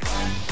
Bye.